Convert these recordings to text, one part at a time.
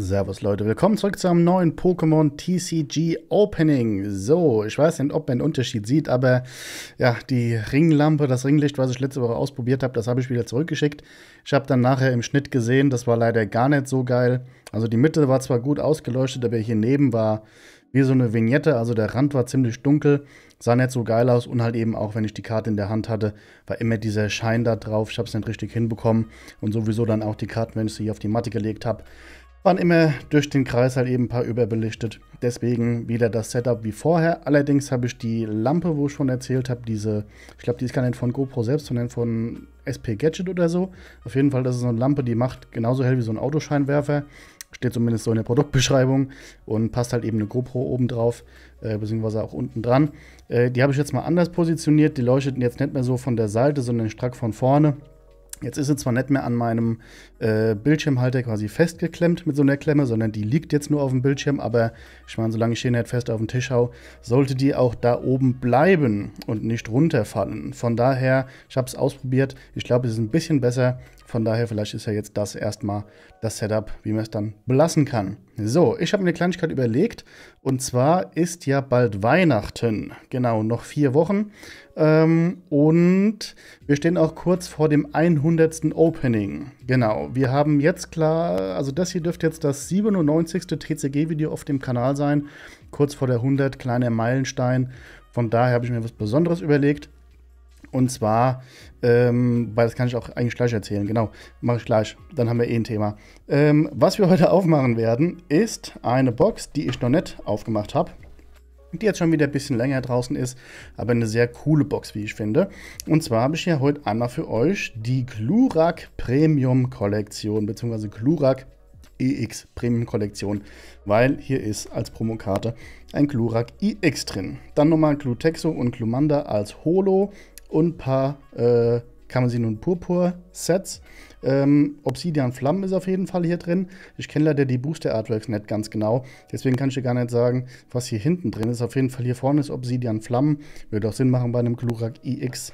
Servus Leute, willkommen zurück zu einem neuen Pokémon TCG Opening. So, ich weiß nicht, ob man einen Unterschied sieht, aber ja, die Ringlampe, das Ringlicht, was ich letzte Woche ausprobiert habe, das habe ich wieder zurückgeschickt. Ich habe dann nachher im Schnitt gesehen, das war leider gar nicht so geil. Also die Mitte war zwar gut ausgeleuchtet, aber hier neben war wie so eine Vignette, also der Rand war ziemlich dunkel, sah nicht so geil aus und halt eben auch, wenn ich die Karte in der Hand hatte, war immer dieser Schein da drauf. Ich habe es nicht richtig hinbekommen und sowieso dann auch die Karten, wenn ich sie hier auf die Matte gelegt habe, waren immer durch den Kreis halt eben ein paar überbelichtet. Deswegen wieder das Setup wie vorher. Allerdings habe ich die Lampe, wo ich schon erzählt habe, diese, ich glaube, die ist gar nicht von GoPro selbst, sondern von SP Gadget oder so. Auf jeden Fall, das ist so eine Lampe, die macht genauso hell wie so ein Autoscheinwerfer. Steht zumindest so in der Produktbeschreibung und passt halt eben eine GoPro oben drauf, äh, beziehungsweise auch unten dran. Äh, die habe ich jetzt mal anders positioniert. Die leuchteten jetzt nicht mehr so von der Seite, sondern strack von vorne. Jetzt ist sie zwar nicht mehr an meinem äh, Bildschirmhalter quasi festgeklemmt mit so einer Klemme, sondern die liegt jetzt nur auf dem Bildschirm. Aber ich meine, solange ich hier nicht fest auf dem Tisch hau, sollte die auch da oben bleiben und nicht runterfallen. Von daher, ich habe es ausprobiert. Ich glaube, es ist ein bisschen besser. Von daher, vielleicht ist ja jetzt das erstmal das Setup, wie man es dann belassen kann. So, ich habe mir eine Kleinigkeit überlegt. Und zwar ist ja bald Weihnachten. Genau, noch vier Wochen. Ähm, und wir stehen auch kurz vor dem 100. Opening. Genau, wir haben jetzt klar, also das hier dürfte jetzt das 97. TCG-Video auf dem Kanal sein. Kurz vor der 100, kleiner Meilenstein. Von daher habe ich mir was Besonderes überlegt. Und zwar, ähm, weil das kann ich auch eigentlich gleich erzählen, genau, mache ich gleich, dann haben wir eh ein Thema. Ähm, was wir heute aufmachen werden, ist eine Box, die ich noch nicht aufgemacht habe, die jetzt schon wieder ein bisschen länger draußen ist, aber eine sehr coole Box, wie ich finde. Und zwar habe ich ja heute einmal für euch die Glurak Premium Kollektion, beziehungsweise Glurak EX Premium Kollektion, weil hier ist als Promokarte ein Glurak EX drin. Dann nochmal Glutexo und Glumanda als Holo und ein paar äh, Kamasin und Purpur Sets. Ähm, Obsidian Flammen ist auf jeden Fall hier drin. Ich kenne leider die Booster Artworks nicht ganz genau. Deswegen kann ich dir gar nicht sagen, was hier hinten drin ist. Auf jeden Fall hier vorne ist Obsidian Flammen. Würde auch Sinn machen bei einem Glurak iX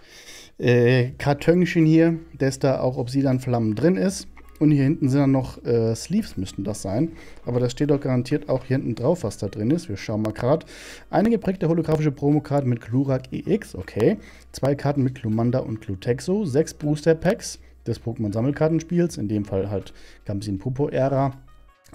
äh, Kartönchen hier, dass da auch Obsidian Flammen drin ist. Und hier hinten sind dann noch äh, Sleeves, müssten das sein. Aber das steht doch garantiert auch hier hinten drauf, was da drin ist. Wir schauen mal gerade. Eine geprägte holographische Promokarten mit Glurak EX, okay. Zwei Karten mit Glumanda und Glutexo. Sechs Booster Packs des Pokémon-Sammelkartenspiels. In dem Fall halt Gamsin Pupo-Ära.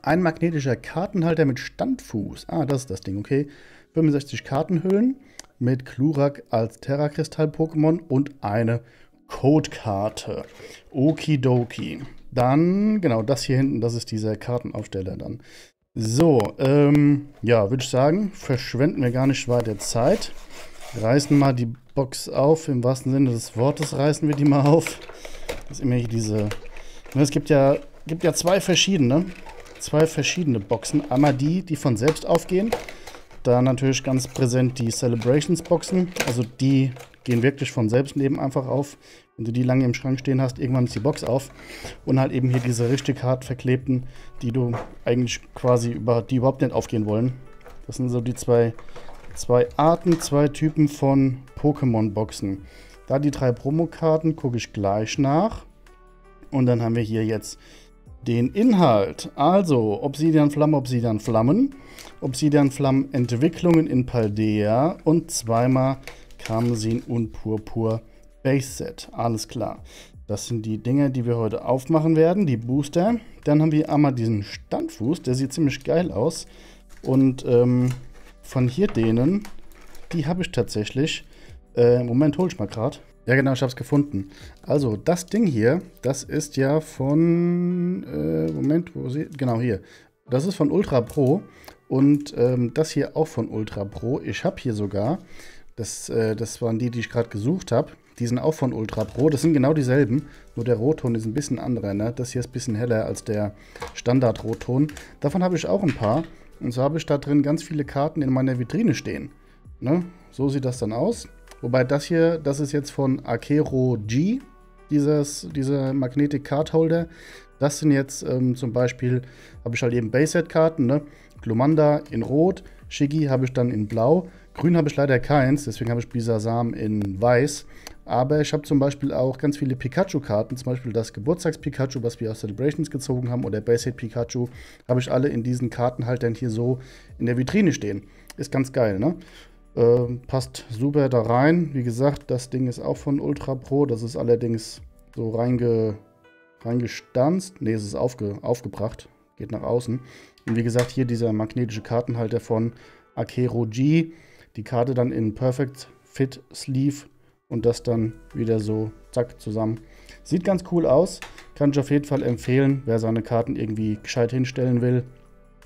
Ein magnetischer Kartenhalter mit Standfuß. Ah, das ist das Ding, okay. 65 Kartenhüllen mit Glurak als Terrakristall-Pokémon und eine Codekarte. Okidoki. Dann, genau, das hier hinten, das ist dieser Kartenaufsteller dann. So, ähm, ja, würde ich sagen, verschwenden wir gar nicht weiter Zeit. Reißen mal die Box auf, im wahrsten Sinne des Wortes reißen wir die mal auf. Das ist immer hier diese... Es gibt ja, gibt ja zwei verschiedene, zwei verschiedene Boxen. Einmal die, die von selbst aufgehen. Da natürlich ganz präsent die Celebrations-Boxen. Also die gehen wirklich von selbst neben einfach auf. Wenn du die lange im Schrank stehen hast, irgendwann ist die Box auf. Und halt eben hier diese richtig hart verklebten, die du eigentlich quasi über, die überhaupt nicht aufgehen wollen. Das sind so die zwei, zwei Arten, zwei Typen von Pokémon-Boxen. Da die drei Promokarten gucke ich gleich nach. Und dann haben wir hier jetzt den Inhalt. Also Obsidian Flamme, Obsidian Flammen, Obsidian Flammen Entwicklungen in Paldea und zweimal Karmesin und Purpur Base Set, alles klar. Das sind die Dinge, die wir heute aufmachen werden, die Booster. Dann haben wir einmal diesen Standfuß, der sieht ziemlich geil aus. Und ähm, von hier denen, die habe ich tatsächlich. Äh, Moment, hol ich mal gerade. Ja genau, ich habe es gefunden. Also das Ding hier, das ist ja von, äh, Moment, wo sie, genau hier. Das ist von Ultra Pro und ähm, das hier auch von Ultra Pro. Ich habe hier sogar, das, äh, das waren die, die ich gerade gesucht habe. Die sind auch von Ultra Pro. Das sind genau dieselben. Nur der Rotton ist ein bisschen anderer. Ne? Das hier ist ein bisschen heller als der Standard-Rotton. Davon habe ich auch ein paar. Und so habe ich da drin ganz viele Karten in meiner Vitrine stehen. Ne? So sieht das dann aus. Wobei das hier, das ist jetzt von Akero G, dieses, dieser Magnetic Card Holder. Das sind jetzt ähm, zum Beispiel, habe ich halt eben Base-Set-Karten, ne? Glumanda in Rot, Shiggy habe ich dann in Blau. Grün habe ich leider keins, deswegen habe ich Bisasam in Weiß. Aber ich habe zum Beispiel auch ganz viele Pikachu-Karten, zum Beispiel das Geburtstags-Pikachu, was wir aus Celebrations gezogen haben, oder Basic Pikachu, habe ich alle in diesen Kartenhaltern hier so in der Vitrine stehen. Ist ganz geil, ne? Äh, passt super da rein. Wie gesagt, das Ding ist auch von Ultra Pro. Das ist allerdings so reinge, reingestanzt. Ne, es ist aufge, aufgebracht. Geht nach außen. Und wie gesagt, hier dieser magnetische Kartenhalter von Akero G. Die Karte dann in Perfect Fit Sleeve und das dann wieder so zack zusammen. Sieht ganz cool aus. Kann ich auf jeden Fall empfehlen, wer seine Karten irgendwie gescheit hinstellen will.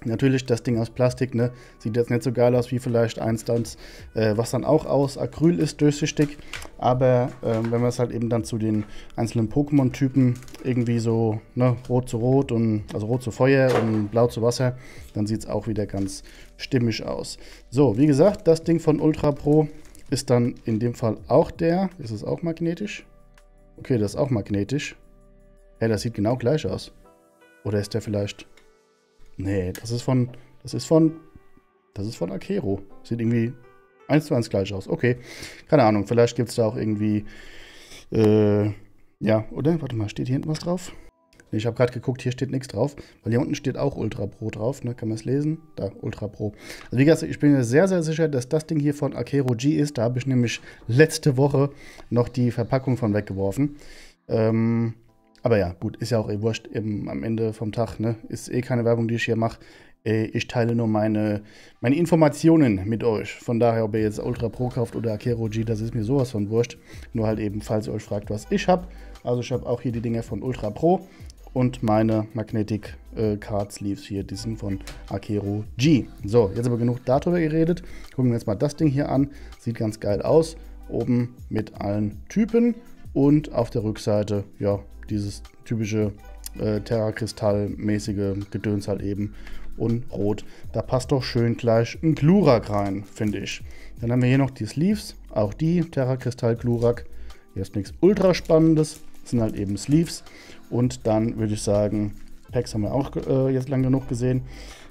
Natürlich das Ding aus Plastik, ne? Sieht jetzt nicht so geil aus wie vielleicht eins, das, äh, was dann auch aus Acryl ist, durchsichtig. Aber äh, wenn man es halt eben dann zu den einzelnen Pokémon-Typen irgendwie so ne, rot zu rot und also rot zu Feuer und blau zu Wasser, dann sieht es auch wieder ganz stimmig aus. So, wie gesagt, das Ding von Ultra Pro ist dann in dem Fall auch der. Ist es auch magnetisch? Okay, das ist auch magnetisch. Ja, das sieht genau gleich aus. Oder ist der vielleicht... Nee, das ist von... Das ist von... Das ist von Akero. Sieht irgendwie eins zu eins gleich aus. Okay, keine Ahnung. Vielleicht gibt es da auch irgendwie... Äh, ja, oder? Warte mal, steht hier hinten was drauf? Ich habe gerade geguckt, hier steht nichts drauf, weil hier unten steht auch Ultra Pro drauf, ne? Kann man es lesen? Da, Ultra Pro. Also wie gesagt, ich bin mir sehr, sehr sicher, dass das Ding hier von Akero G ist. Da habe ich nämlich letzte Woche noch die Verpackung von weggeworfen. Ähm, aber ja, gut, ist ja auch eh wurscht im, am Ende vom Tag, ne? Ist eh keine Werbung, die ich hier mache. Äh, ich teile nur meine, meine Informationen mit euch. Von daher, ob ihr jetzt Ultra Pro kauft oder Akero G, das ist mir sowas von wurscht. Nur halt eben, falls ihr euch fragt, was ich habe. Also ich habe auch hier die Dinger von Ultra Pro und meine Magnetic äh, Card Sleeves hier, die sind von Akero G. So, jetzt aber genug darüber geredet. Gucken wir uns mal das Ding hier an. Sieht ganz geil aus. Oben mit allen Typen und auf der Rückseite, ja, dieses typische äh, Terra-Kristall-mäßige Gedöns halt eben und rot. Da passt doch schön gleich ein Glurak rein, finde ich. Dann haben wir hier noch die Sleeves, auch die Terra-Kristall Glurak. Hier ist nichts ultra spannendes, sind halt eben Sleeves. Und dann würde ich sagen, Packs haben wir auch äh, jetzt lang genug gesehen.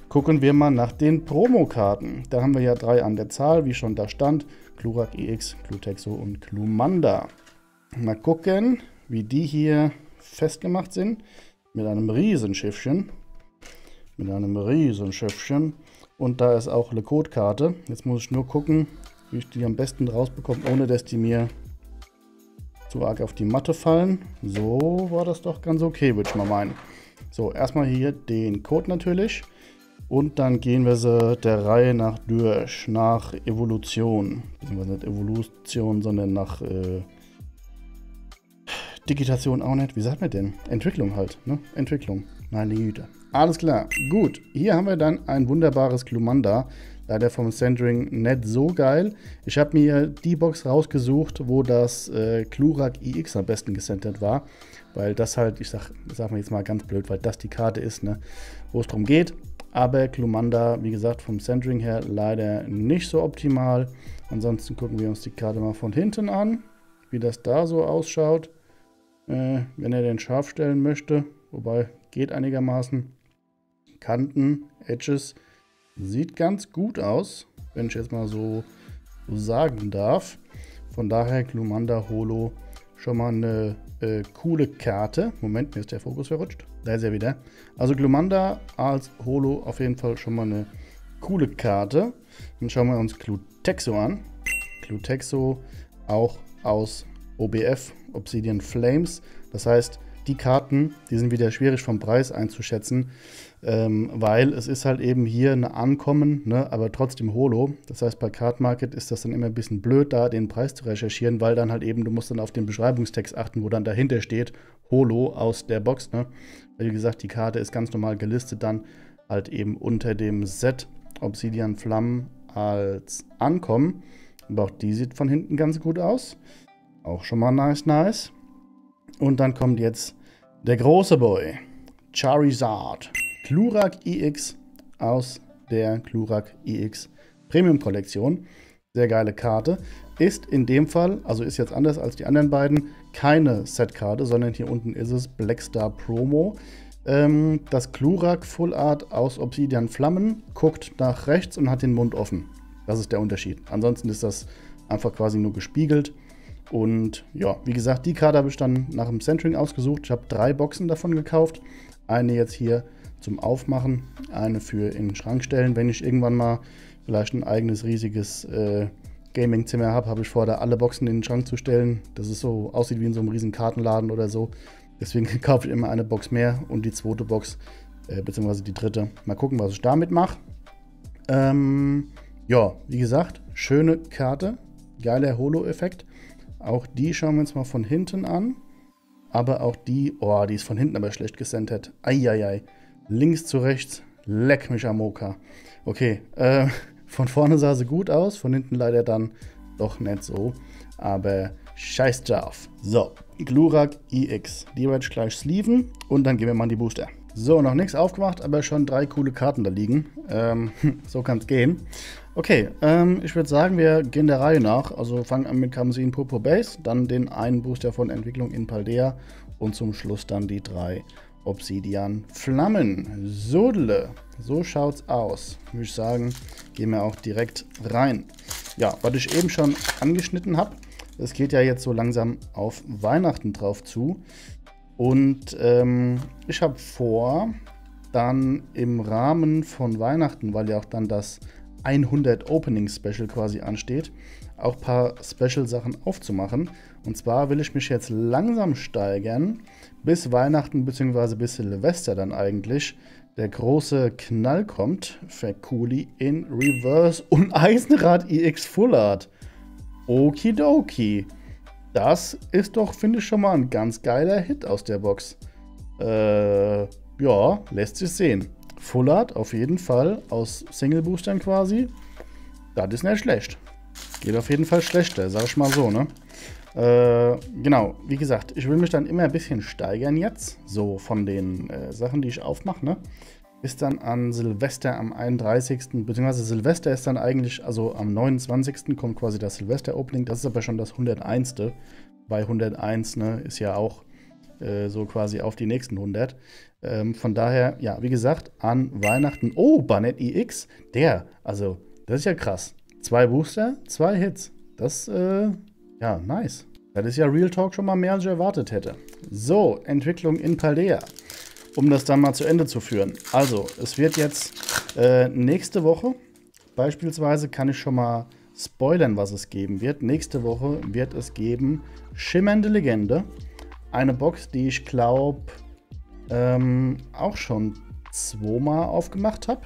Gucken wir mal nach den Promokarten. Da haben wir ja drei an der Zahl, wie schon da stand. Glurak EX, Glutexo und Glumanda. Mal gucken, wie die hier festgemacht sind. Mit einem Riesenschiffchen. Mit einem Riesenschiffchen. Und da ist auch eine Codekarte. Jetzt muss ich nur gucken, wie ich die am besten rausbekomme, ohne dass die mir zu arg auf die Matte fallen. So war das doch ganz okay, würde ich mal meinen. So, erstmal hier den Code natürlich. Und dann gehen wir sie der Reihe nach durch, nach Evolution. Beziehungsweise nicht Evolution, sondern nach äh, Digitation auch nicht. Wie sagt man denn? Entwicklung halt, ne? Entwicklung. Meine Güte. Alles klar. Gut. Hier haben wir dann ein wunderbares Glumanda. Leider vom Centering nicht so geil. Ich habe mir die Box rausgesucht, wo das äh, iX am besten gecentert war. Weil das halt, ich sag, sag mal jetzt mal ganz blöd, weil das die Karte ist, ne, wo es darum geht. Aber Klumanda, wie gesagt, vom Centering her leider nicht so optimal. Ansonsten gucken wir uns die Karte mal von hinten an, wie das da so ausschaut. Äh, wenn er den scharf stellen möchte, wobei geht einigermaßen. Kanten, Edges, Sieht ganz gut aus, wenn ich jetzt mal so, so sagen darf. Von daher Glumanda Holo schon mal eine äh, coole Karte. Moment, mir ist der Fokus verrutscht. Da ist er wieder. Also Glumanda als Holo auf jeden Fall schon mal eine coole Karte. Dann schauen wir uns Glutexo an. Glutexo auch aus OBF, Obsidian Flames. Das heißt, die Karten, die sind wieder schwierig vom Preis einzuschätzen ähm, weil es ist halt eben hier ein Ankommen, ne, aber trotzdem Holo. Das heißt, bei Card Market ist das dann immer ein bisschen blöd, da den Preis zu recherchieren, weil dann halt eben, du musst dann auf den Beschreibungstext achten, wo dann dahinter steht, Holo aus der Box. Ne? Wie gesagt, die Karte ist ganz normal gelistet dann halt eben unter dem Set Obsidian Flammen als Ankommen. Aber auch die sieht von hinten ganz gut aus. Auch schon mal nice, nice. Und dann kommt jetzt der große Boy, Charizard. Klurak EX aus der Klurak EX Premium Kollektion. Sehr geile Karte. Ist in dem Fall, also ist jetzt anders als die anderen beiden, keine Setkarte, sondern hier unten ist es Blackstar Promo. Ähm, das Glurak Full Art aus Obsidian Flammen guckt nach rechts und hat den Mund offen. Das ist der Unterschied. Ansonsten ist das einfach quasi nur gespiegelt. Und ja, wie gesagt, die Karte habe ich dann nach dem Centering ausgesucht. Ich habe drei Boxen davon gekauft. Eine jetzt hier zum Aufmachen, eine für in den Schrank stellen. Wenn ich irgendwann mal vielleicht ein eigenes riesiges äh, Gaming-Zimmer habe, habe ich vor, da alle Boxen in den Schrank zu stellen. Das ist so, aussieht wie in so einem riesen Kartenladen oder so. Deswegen kaufe ich immer eine Box mehr und die zweite Box, äh, beziehungsweise die dritte. Mal gucken, was ich damit mache. Ähm, ja, wie gesagt, schöne Karte. Geiler Holo-Effekt. Auch die schauen wir uns mal von hinten an. Aber auch die, oh, die ist von hinten aber schlecht gesendet. Eieiei. Links zu rechts, leck mich am Moka. Okay, äh, von vorne sah sie gut aus, von hinten leider dann doch nicht so. Aber scheiß drauf. So, Glurak EX. Die werde ich gleich sleeven und dann gehen wir mal in die Booster. So, noch nichts aufgemacht, aber schon drei coole Karten da liegen. Ähm, so kann es gehen. Okay, ähm, ich würde sagen, wir gehen der Reihe nach. Also fangen an mit Kamsin Purpur Base, dann den einen Booster von Entwicklung in Paldea und zum Schluss dann die drei Obsidian Flammen. Sodle. So schaut's aus. Würde ich sagen, gehen wir auch direkt rein. Ja, was ich eben schon angeschnitten habe, es geht ja jetzt so langsam auf Weihnachten drauf zu. Und ähm, ich habe vor, dann im Rahmen von Weihnachten, weil ja auch dann das 100 Opening Special quasi ansteht, auch ein paar Special Sachen aufzumachen. Und zwar will ich mich jetzt langsam steigern bis Weihnachten bzw. bis Silvester dann eigentlich der große Knall kommt. Fekuli in Reverse und Eisenrad EX Full Art. Okidoki. Das ist doch, finde ich, schon mal ein ganz geiler Hit aus der Box. Äh, ja, lässt sich sehen. Full Art auf jeden Fall aus Single Boostern quasi. Das ist nicht schlecht. Geht auf jeden Fall schlechter, sag ich mal so, ne? Äh, genau, wie gesagt, ich will mich dann immer ein bisschen steigern jetzt, so von den äh, Sachen, die ich aufmache, ne? Bis dann an Silvester am 31. beziehungsweise Silvester ist dann eigentlich, also am 29. kommt quasi das Silvester-Opening, das ist aber schon das 101. Bei 101, ne, ist ja auch äh, so quasi auf die nächsten 100. Ähm, von daher, ja, wie gesagt, an Weihnachten, oh, Barnett EX, der, also, das ist ja krass. Zwei Booster, zwei Hits. Das, äh, ja, nice. Das ist ja Real Talk schon mal mehr, als ich erwartet hätte. So, Entwicklung in Paldea. Um das dann mal zu Ende zu führen. Also, es wird jetzt äh, nächste Woche, beispielsweise kann ich schon mal spoilern, was es geben wird. Nächste Woche wird es geben Schimmernde Legende. Eine Box, die ich glaube ähm, auch schon zweimal aufgemacht habe.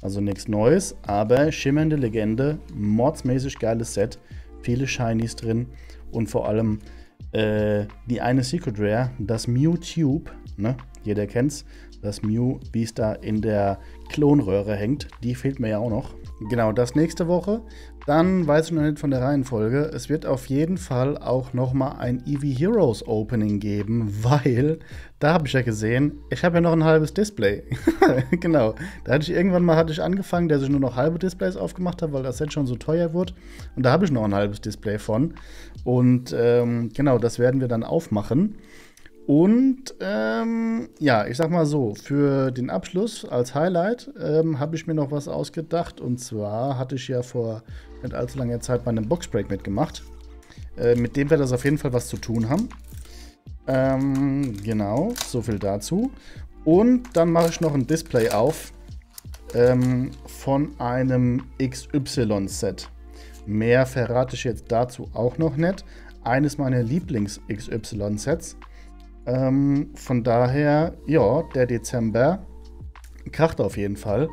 Also nichts Neues, aber Schimmernde Legende, mordsmäßig geiles Set viele Shinies drin und vor allem äh, die eine Secret Rare, das Mew Tube, ne? Jeder kennt's, das Mew, da in der Klonröhre hängt, die fehlt mir ja auch noch. Genau, das nächste Woche. Dann weiß ich noch nicht von der Reihenfolge. Es wird auf jeden Fall auch nochmal ein Eevee Heroes Opening geben, weil da habe ich ja gesehen, ich habe ja noch ein halbes Display. genau. Da hatte ich irgendwann mal hatte ich angefangen, dass ich nur noch halbe Displays aufgemacht habe, weil das Set schon so teuer wird. Und da habe ich noch ein halbes Display von. Und ähm, genau, das werden wir dann aufmachen. Und ähm, ja, ich sag mal so, für den Abschluss als Highlight ähm, habe ich mir noch was ausgedacht. Und zwar hatte ich ja vor nicht allzu langer Zeit bei einem Boxbreak mitgemacht. Äh, mit dem wird das auf jeden Fall was zu tun haben. Ähm, genau, so viel dazu. Und dann mache ich noch ein Display auf ähm, von einem XY-Set. Mehr verrate ich jetzt dazu auch noch nicht. Eines meiner Lieblings-XY-Sets. Ähm, von daher, ja, der Dezember kracht auf jeden Fall.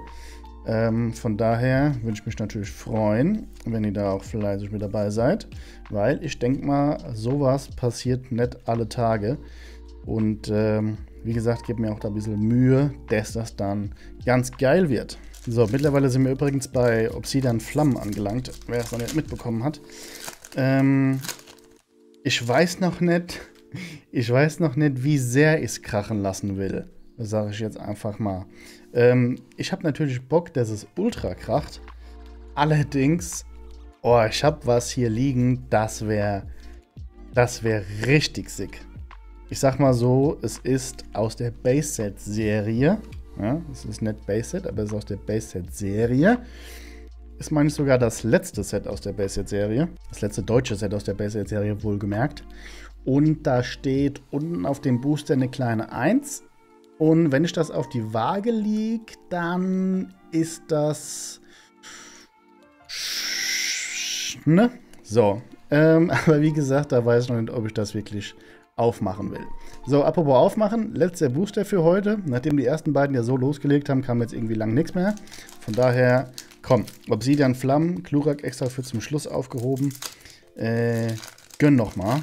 Ähm, von daher würde ich mich natürlich freuen, wenn ihr da auch fleißig mit dabei seid, weil ich denke mal, sowas passiert nicht alle Tage. Und ähm, wie gesagt, gebt mir auch da ein bisschen Mühe, dass das dann ganz geil wird. So, mittlerweile sind wir übrigens bei Obsidian Flammen angelangt, wer es noch nicht mitbekommen hat. Ähm, ich weiß noch nicht, ich weiß noch nicht, wie sehr ich es krachen lassen will. Sage ich jetzt einfach mal. Ähm, ich habe natürlich Bock, dass es ultra kracht. Allerdings, oh, ich habe was hier liegen, das wäre das wäre richtig sick. ich sag mal so, es ist aus der Base-Set-Serie. Ja, es ist nicht Base-Set, aber es ist aus der Base-Set-Serie. Ist, meine ich, sogar das letzte Set aus der Base-Set-Serie. Das letzte deutsche Set aus der Base-Set-Serie, wohlgemerkt. Und da steht unten auf dem Booster eine kleine 1. Und wenn ich das auf die Waage liege, dann ist das. Ne? So. Ähm, aber wie gesagt, da weiß ich noch nicht, ob ich das wirklich aufmachen will. So, apropos aufmachen, letzter Booster für heute. Nachdem die ersten beiden ja so losgelegt haben, kam jetzt irgendwie lang nichts mehr. Von daher, komm, Obsidian Flammen, Klurak extra für zum Schluss aufgehoben. Äh, gönn noch mal.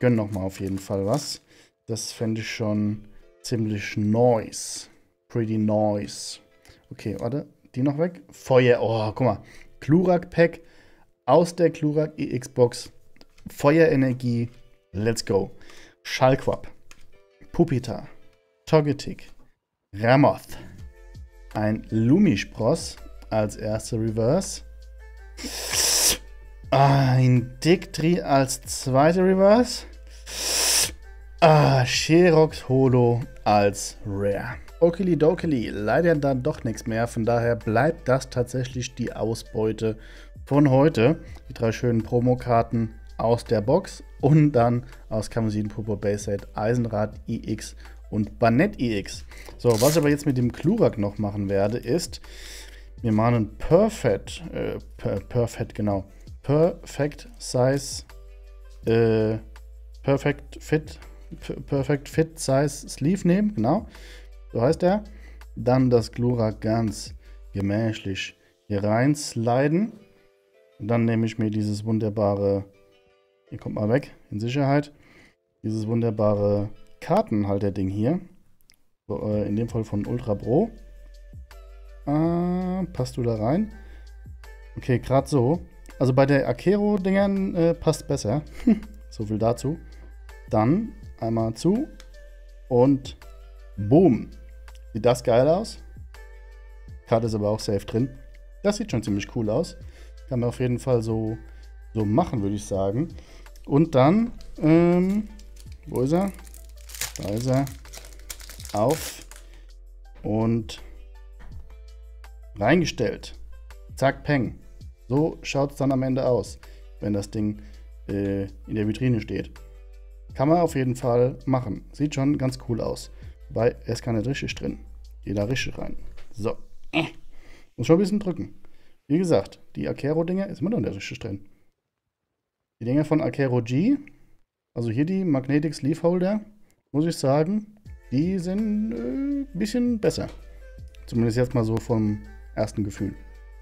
Gönn noch mal auf jeden Fall was. Das fände ich schon ziemlich nice. Pretty nice. Okay, warte, die noch weg. Feuer, oh, guck mal. Klurak Pack aus der Klurak EX Box. Feuerenergie, let's go. Schallquap, Pupita, Togetic, Ramoth, ein Lumispross als erste Reverse, ein Dictri als zweite Reverse, ah, Sherox Holo als Rare. Okili leider dann doch nichts mehr, von daher bleibt das tatsächlich die Ausbeute von heute. Die drei schönen Promokarten aus der Box und dann aus Kamsin Purpur Base Set Eisenrad iX und Banett iX. So, was ich aber jetzt mit dem Klurak noch machen werde, ist, wir machen Perfect, äh, per, Perfect, genau, Perfect Size, äh, Perfect Fit, Perfect Fit Size Sleeve nehmen, genau, so heißt der. Dann das Glurak ganz gemächlich hier rein sliden. Dann nehme ich mir dieses wunderbare Ihr kommt mal weg, in Sicherheit. Dieses wunderbare Kartenhalter-Ding hier. Äh, in dem Fall von Ultra Pro. Äh, passt du da rein? Okay, gerade so. Also bei der Akero-Dingern äh, passt besser. so viel dazu. Dann einmal zu. Und boom. Sieht das geil aus? Karte ist aber auch safe drin. Das sieht schon ziemlich cool aus. Kann man auf jeden Fall so, so machen, würde ich sagen. Und dann, ähm, wo ist er? Da ist er. Auf und reingestellt. Zack, peng. So schaut es dann am Ende aus, wenn das Ding äh, in der Vitrine steht. Kann man auf jeden Fall machen. Sieht schon ganz cool aus. Weil er ist keine richtig drin. Geht da richtig rein. So. Äh. Muss schon ein bisschen drücken. Wie gesagt, die Akero-Dinger ist immer noch nicht richtig drin. Die Dinger von Akero G, also hier die Magnetic Sleeve Holder, muss ich sagen, die sind ein äh, bisschen besser. Zumindest jetzt mal so vom ersten Gefühl.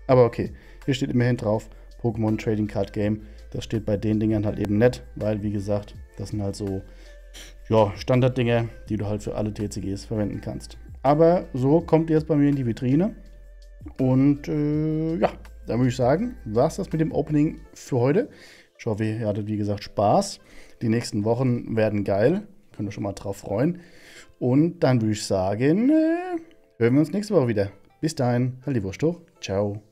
Aber okay, hier steht immerhin drauf Pokémon Trading Card Game. Das steht bei den Dingern halt eben nett, weil wie gesagt, das sind halt so ja, Standarddinger, die du halt für alle TCGs verwenden kannst. Aber so kommt ihr jetzt bei mir in die Vitrine. Und äh, ja, dann würde ich sagen, war es das mit dem Opening für heute. Ich hoffe, ihr hattet wie gesagt Spaß. Die nächsten Wochen werden geil. Könnt ihr schon mal drauf freuen. Und dann würde ich sagen, äh, hören wir uns nächste Woche wieder. Bis dahin, halt die Wurst hoch. Ciao.